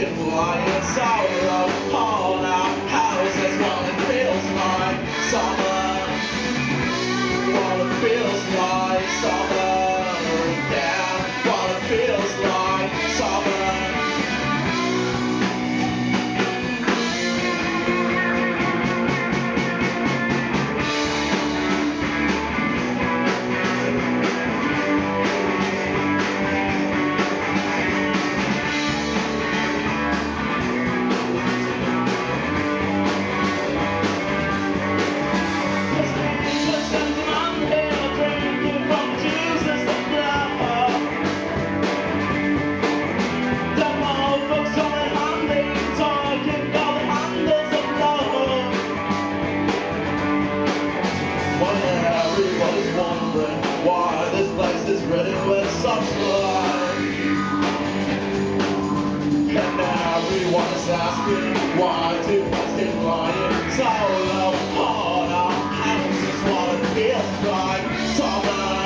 can fly inside. Everyone's wondering why this place is ready with such life. And everyone's asking why do I keep flying so low? Oh, no, I'm what it feels like. So